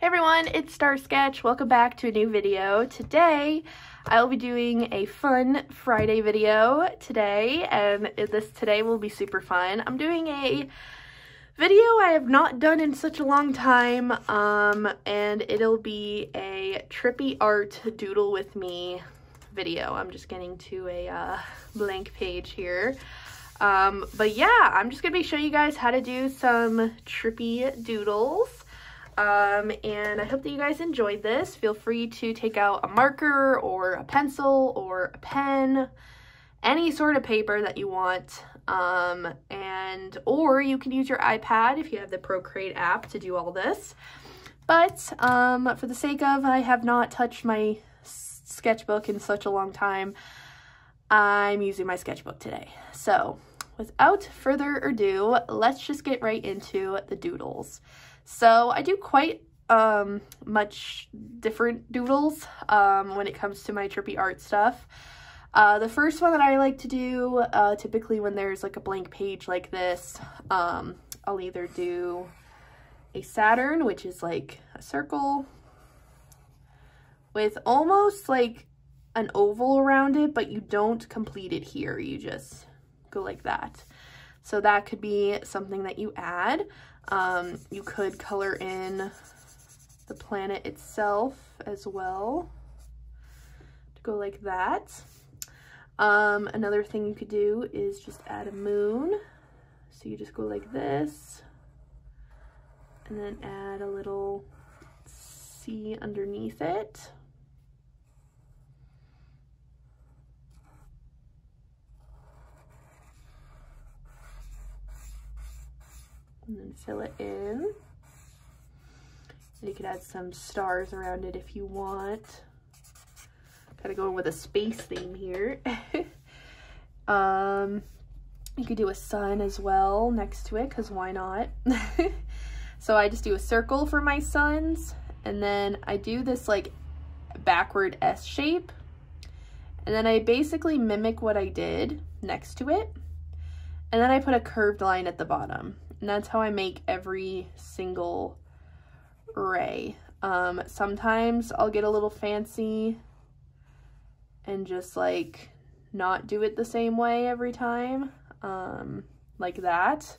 Hey everyone, it's StarSketchh. Welcome back to a new video. Today, I will be doing a fun Friday video today, and this today will be super fun. I'm doing a video I have not done in such a long time, um, and it'll be a trippy art doodle with me video. I'm just getting to a uh, blank page here. Um, but yeah, I'm just gonna be showing you guys how to do some trippy doodles. Um, and I hope that you guys enjoyed this. Feel free to take out a marker or a pencil or a pen, any sort of paper that you want. Um, and, or you can use your iPad if you have the Procreate app to do all this. But, um, for the sake of I have not touched my sketchbook in such a long time, I'm using my sketchbook today. So, without further ado, let's just get right into the doodles. So I do quite um, much different doodles um, when it comes to my trippy art stuff. Uh, the first one that I like to do, uh, typically when there's like a blank page like this, um, I'll either do a Saturn, which is like a circle with almost like an oval around it, but you don't complete it here. You just go like that. So that could be something that you add. Um, you could color in the planet itself as well to go like that. Um, another thing you could do is just add a moon. So you just go like this and then add a little C underneath it. And then fill it in. You could add some stars around it if you want. Kind of going with a space theme here. um, you could do a sun as well next to it, because why not? so I just do a circle for my suns, and then I do this like backward S shape, and then I basically mimic what I did next to it, and then I put a curved line at the bottom. And that's how I make every single ray. Um, sometimes I'll get a little fancy and just like not do it the same way every time, um, like that.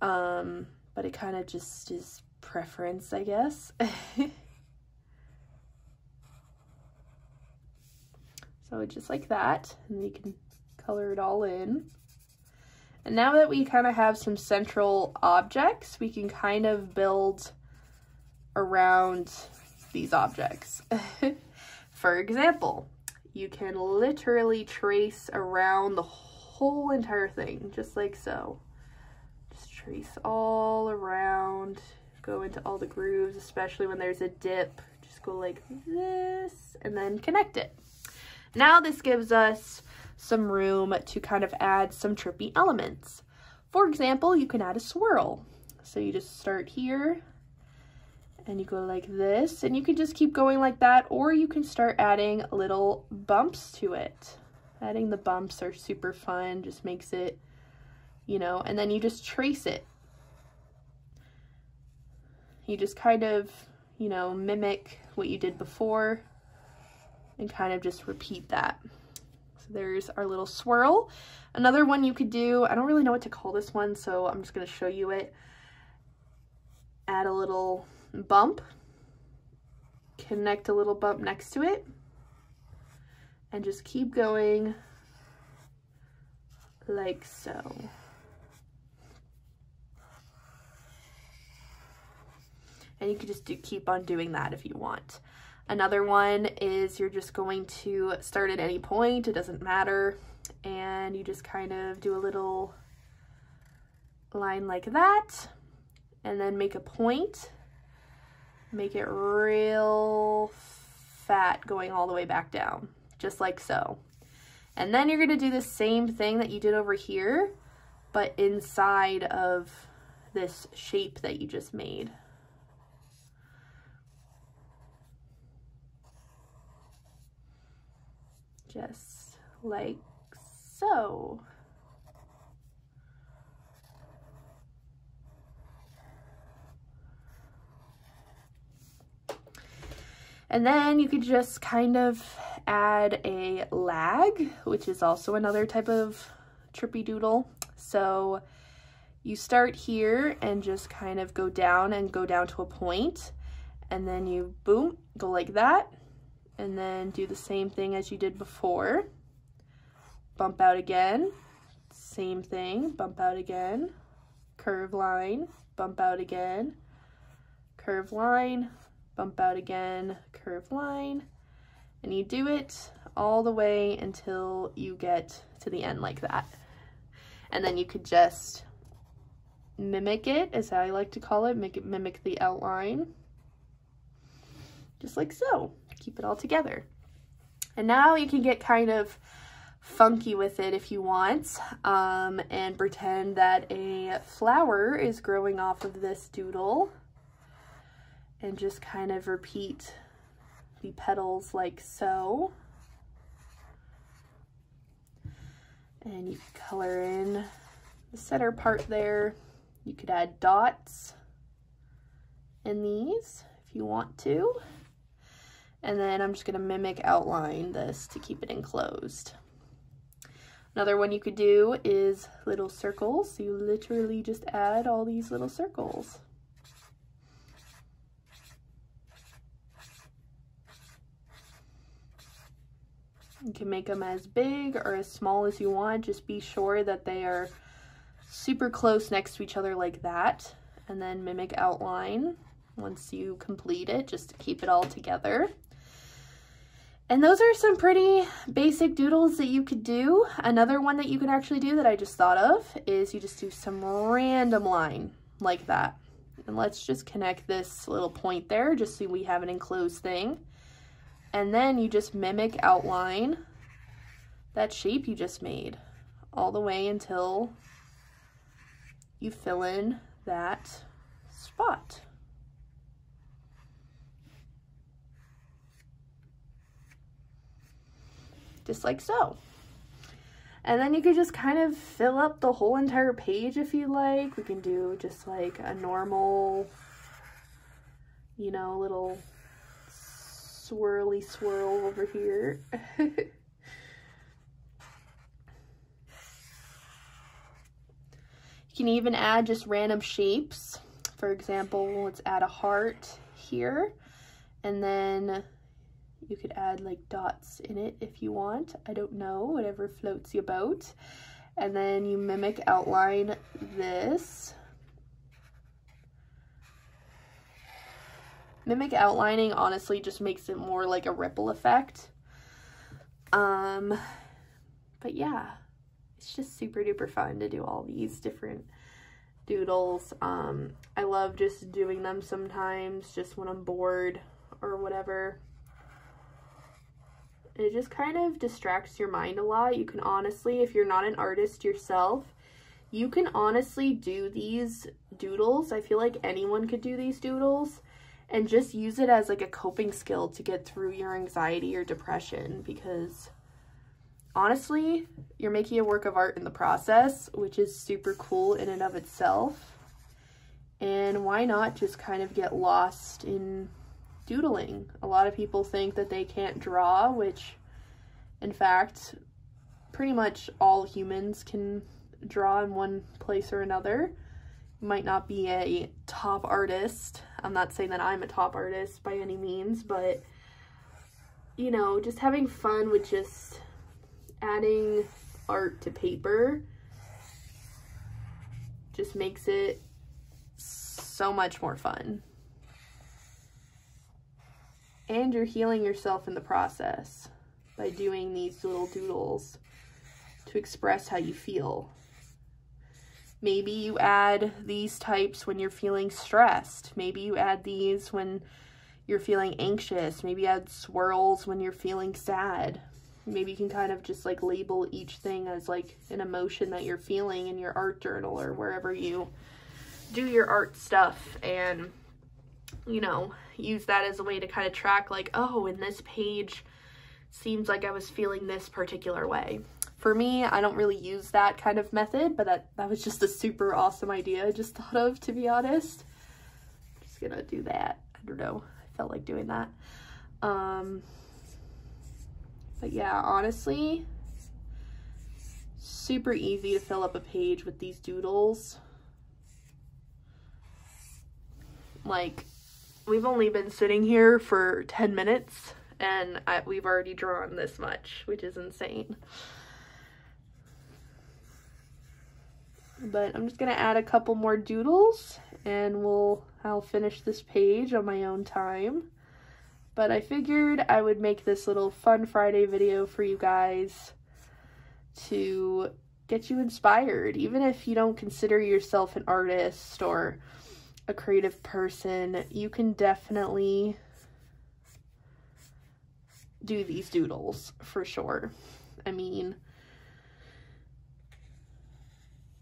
Um, but it kind of just is preference, I guess. so just like that, and you can color it all in. And now that we kind of have some central objects, we can kind of build around these objects. For example, you can literally trace around the whole entire thing, just like so. Just trace all around, go into all the grooves, especially when there's a dip. Just go like this, and then connect it. Now this gives us some room to kind of add some trippy elements. For example, you can add a swirl. So you just start here and you go like this and you can just keep going like that or you can start adding little bumps to it. Adding the bumps are super fun, just makes it, you know, and then you just trace it. You just kind of, you know, mimic what you did before and kind of just repeat that. So there's our little swirl. Another one you could do, I don't really know what to call this one, so I'm just going to show you it. Add a little bump, connect a little bump next to it, and just keep going like so. And you can just do keep on doing that if you want. Another one is you're just going to start at any point, it doesn't matter, and you just kind of do a little line like that, and then make a point, make it real fat going all the way back down, just like so. And then you're gonna do the same thing that you did over here, but inside of this shape that you just made. Just like so. And then you could just kind of add a lag, which is also another type of trippy doodle. So you start here and just kind of go down and go down to a point and then you boom, go like that and then do the same thing as you did before. Bump out again, same thing, bump out again, curve line, bump out again, curve line, bump out again, curve line, and you do it all the way until you get to the end like that. And then you could just mimic it, as I like to call it, make it mimic the outline, just like so. Keep it all together. And now you can get kind of funky with it if you want um, and pretend that a flower is growing off of this doodle and just kind of repeat the petals like so. And you can color in the center part there. You could add dots in these if you want to. And then I'm just to mimic outline this to keep it enclosed. Another one you could do is little circles. So you literally just add all these little circles. You can make them as big or as small as you want. Just be sure that they are super close next to each other like that. And then mimic outline once you complete it, just to keep it all together. And those are some pretty basic doodles that you could do. Another one that you could actually do that I just thought of is you just do some random line like that. And let's just connect this little point there just so we have an enclosed thing. And then you just mimic outline that shape you just made all the way until you fill in that spot. Just like so. And then you could just kind of fill up the whole entire page if you like. We can do just like a normal, you know, little swirly swirl over here. you can even add just random shapes. For example, let's add a heart here. And then you could add like dots in it if you want. I don't know, whatever floats your boat. And then you mimic outline this. Mimic outlining honestly just makes it more like a ripple effect. Um, but yeah, it's just super duper fun to do all these different doodles. Um, I love just doing them sometimes just when I'm bored or whatever it just kind of distracts your mind a lot. You can honestly, if you're not an artist yourself, you can honestly do these doodles. I feel like anyone could do these doodles and just use it as like a coping skill to get through your anxiety or depression because honestly, you're making a work of art in the process, which is super cool in and of itself. And why not just kind of get lost in doodling. A lot of people think that they can't draw, which in fact, pretty much all humans can draw in one place or another. You might not be a top artist. I'm not saying that I'm a top artist by any means, but you know, just having fun with just adding art to paper just makes it so much more fun and you're healing yourself in the process by doing these little doodles to express how you feel. Maybe you add these types when you're feeling stressed. Maybe you add these when you're feeling anxious. Maybe add swirls when you're feeling sad. Maybe you can kind of just like label each thing as like an emotion that you're feeling in your art journal or wherever you do your art stuff and you know, use that as a way to kind of track like, oh, in this page seems like I was feeling this particular way. For me, I don't really use that kind of method, but that, that was just a super awesome idea I just thought of, to be honest. I'm Just gonna do that. I don't know. I felt like doing that. Um, but yeah, honestly, super easy to fill up a page with these doodles. Like, we've only been sitting here for 10 minutes and I, we've already drawn this much, which is insane. But I'm just gonna add a couple more doodles and we'll I'll finish this page on my own time. But I figured I would make this little fun Friday video for you guys to get you inspired, even if you don't consider yourself an artist or a creative person, you can definitely do these doodles for sure. I mean,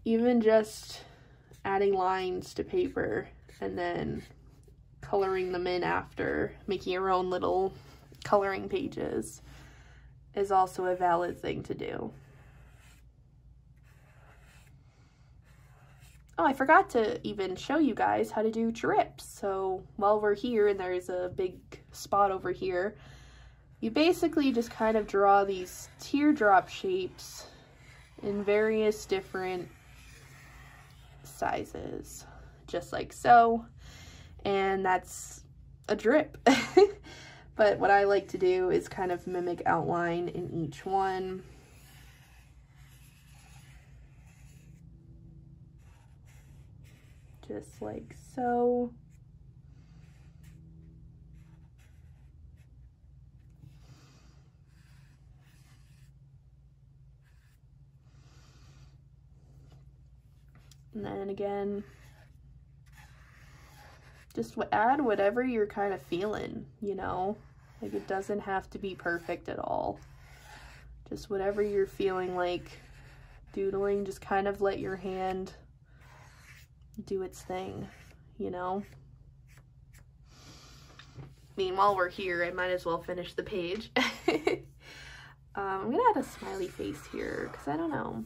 even just adding lines to paper and then coloring them in after, making your own little coloring pages is also a valid thing to do. Oh, I forgot to even show you guys how to do drips. So while we're here and there's a big spot over here, you basically just kind of draw these teardrop shapes in various different sizes, just like so. And that's a drip. but what I like to do is kind of mimic outline in each one. Just like so. And then again, just add whatever you're kind of feeling, you know? Like it doesn't have to be perfect at all. Just whatever you're feeling like doodling, just kind of let your hand do its thing, you know? Meanwhile, we're here. I might as well finish the page. um, I'm gonna add a smiley face here because I don't know.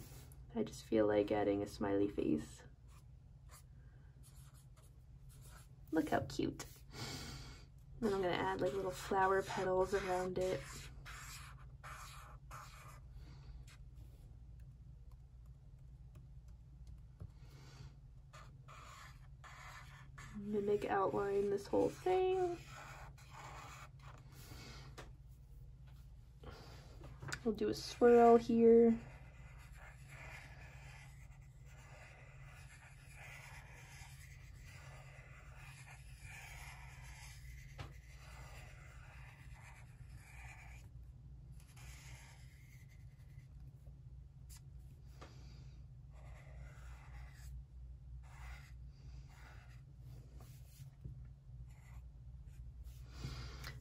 I just feel like adding a smiley face. Look how cute. And I'm gonna add like little flower petals around it. Mimic outline this whole thing. We'll do a swirl here.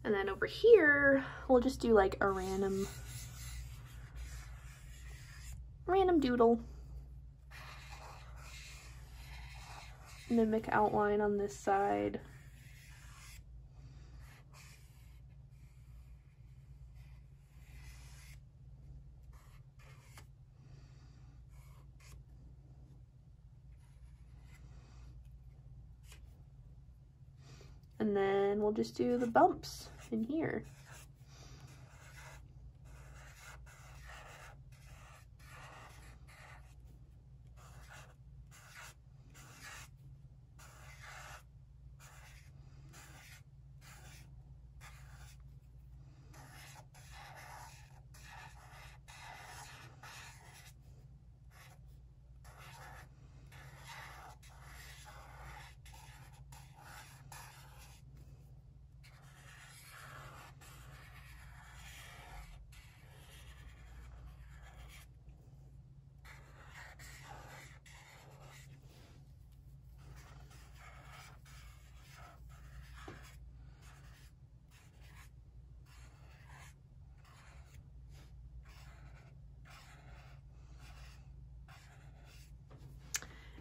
And then over here, we'll just do like a random, random doodle. Mimic outline on this side. And then we'll just do the bumps in here.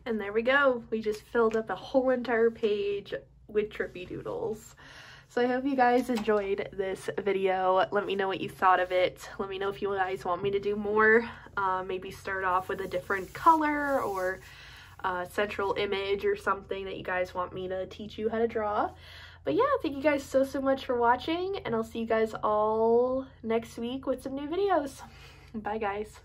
And there we go. We just filled up a whole entire page with trippy doodles. So I hope you guys enjoyed this video. Let me know what you thought of it. Let me know if you guys want me to do more. Uh, maybe start off with a different color or a central image or something that you guys want me to teach you how to draw. But yeah, thank you guys so, so much for watching, and I'll see you guys all next week with some new videos. Bye, guys.